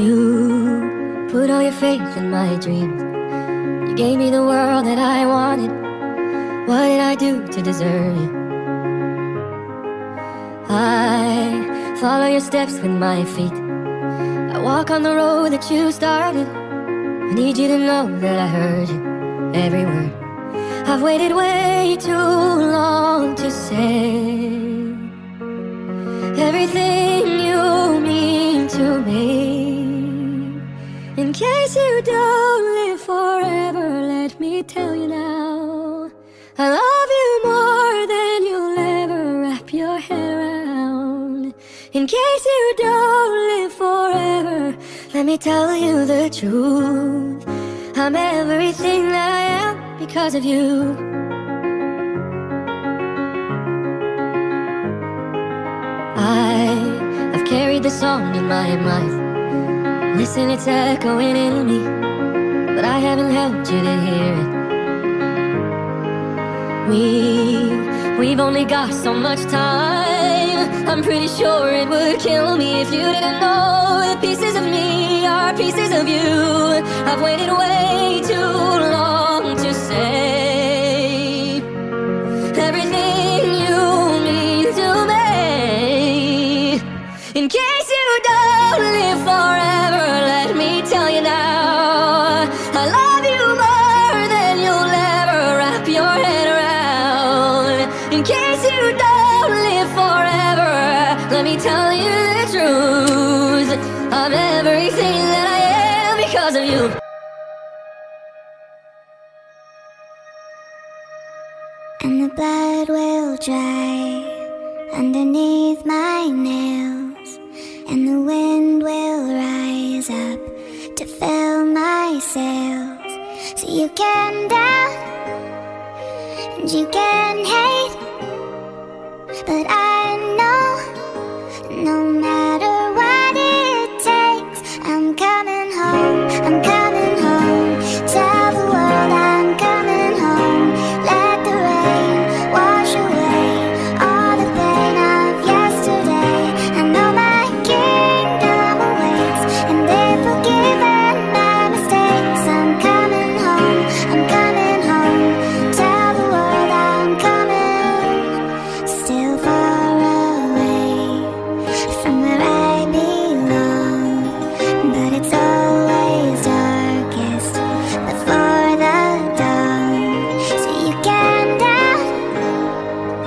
You put all your faith in my dreams. You gave me the world that I wanted. What did I do to deserve you? I follow your steps with my feet. I walk on the road that you started. I need you to know that I heard you, every word. I've waited way too long to say everything you mean to me. In case you don't live forever, let me tell you now. I love you more than you'll ever wrap your head around. In case you don't live forever, let me tell you the truth. I'm everything that I am because of you. I, I've carried the song in my mind. Listen, it's echoing in me, but I haven't helped you to hear it. We, we've only got so much time. I'm pretty sure it would kill me if you didn't know that pieces of me are pieces of you. I've waited way too long to say everything you mean to me. In case you don't live forever, let me tell you now. I love you more than you'll ever wrap your head around. In case you don't live forever, let me tell you the truth. I'm everything that I am because of you. And the blood will dry underneath my nails, sails. So you can doubt and you can hate, but I.